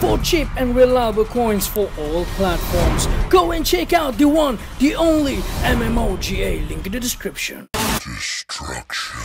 for cheap and reliable coins for all platforms. Go and check out the one, the only MMOGA link in the description. Destruction.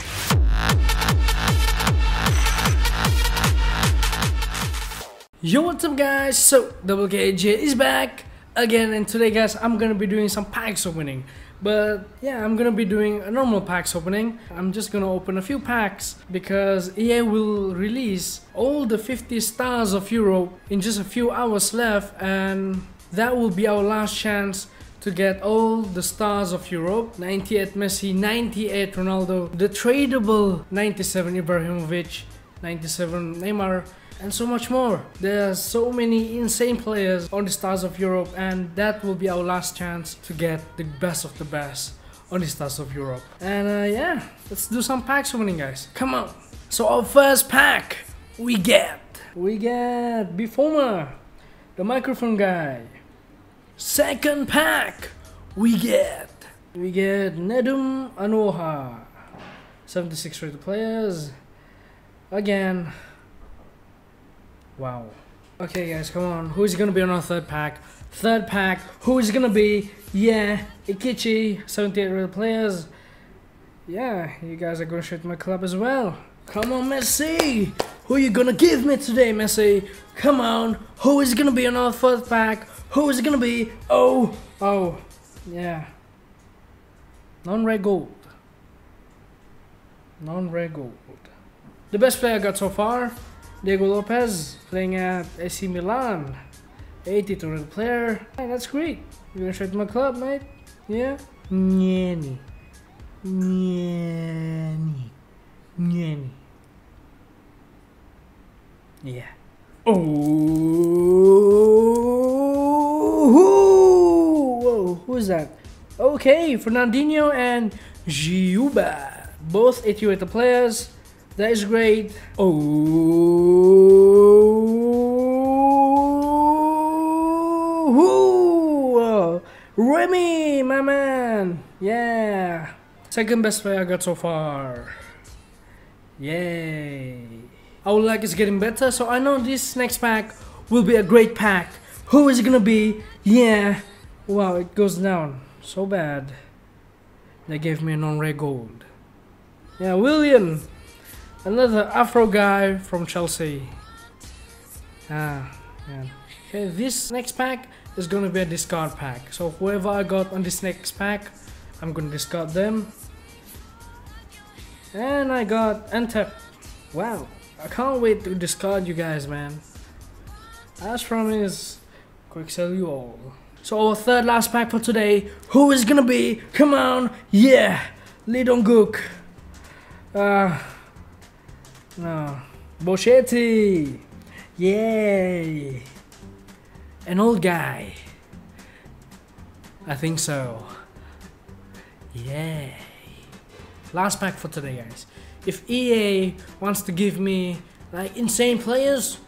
Yo what's up guys, so Double KJ is back again and today guys I'm gonna be doing some packs opening but yeah I'm gonna be doing a normal packs opening. I'm just gonna open a few packs because EA will release all the 50 stars of Europe in just a few hours left and that will be our last chance to get all the stars of Europe. 98 Messi 98 Ronaldo the tradable 97 Ibrahimovic 97 Neymar and so much more. There are so many insane players on the Stars of Europe and that will be our last chance to get the best of the best on the Stars of Europe. And uh, yeah, let's do some packs opening guys. Come on. So our first pack we get, we get Bifoma, the microphone guy. Second pack we get, we get Nedum Onuoha, 76 rated players. Again, Wow. Okay, guys, come on. Who's gonna be on our third pack? Third pack. Who's gonna be? Yeah, Ikichi, 78 real players. Yeah, you guys are gonna shoot my club as well. Come on, Messi. Who are you gonna give me today, Messi? Come on. Who is gonna be on our third pack? Who is gonna be? Oh, oh, yeah. Non-red gold. Non-red gold. The best player I got so far Diego Lopez playing at AC Milan. 82 rated player. Hey, that's great. You're gonna to my club, mate? Yeah? Nieni. Nieni. Nieni. Yeah. Oh, whoa, who's that? Okay, Fernandinho and Giuba. Both 80 rated players. That is great. Oh, Remy, my man. Yeah. Second best player I got so far. Yay. Our luck is getting better, so I know this next pack will be a great pack. Who is it gonna be? Yeah. Wow, it goes down so bad. They gave me a non-red gold. Yeah, William. Another Afro guy from Chelsea. Ah, yeah. Okay, this next pack is gonna be a discard pack. So whoever I got on this next pack, I'm gonna discard them. And I got Antep. Wow, I can't wait to discard you guys, man. As promised, quick sell you all. So our third last pack for today, who is gonna be? Come on, yeah, Lee Dong-gook. Uh, Ah, no. Boschetti! Yay! An old guy. I think so. Yay. Last pack for today, guys. If EA wants to give me like insane players,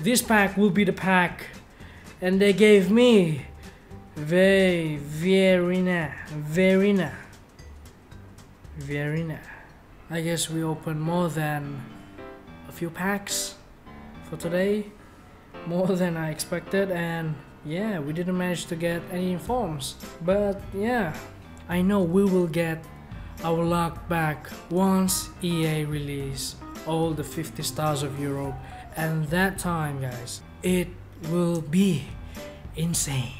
this pack will be the pack. And they gave me very, very Verina, Verina, Verina. I guess we opened more than a few packs for today more than I expected and yeah we didn't manage to get any informs. But yeah I know we will get our luck back once EA release all the 50 stars of Europe. And that time guys it will be insane.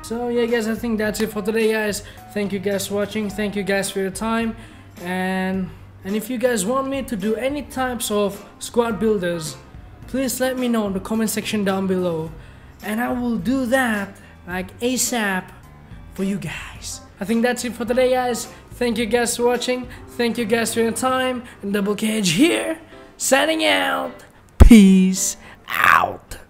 So yeah guys I think that's it for today guys. Thank you guys for watching. Thank you guys for your time. And and if you guys want me to do any types of squad builders, please let me know in the comment section down below. And I will do that like ASAP for you guys. I think that's it for today guys. Thank you guys for watching. Thank you guys for your time. And Double Cage here, signing out. Peace out.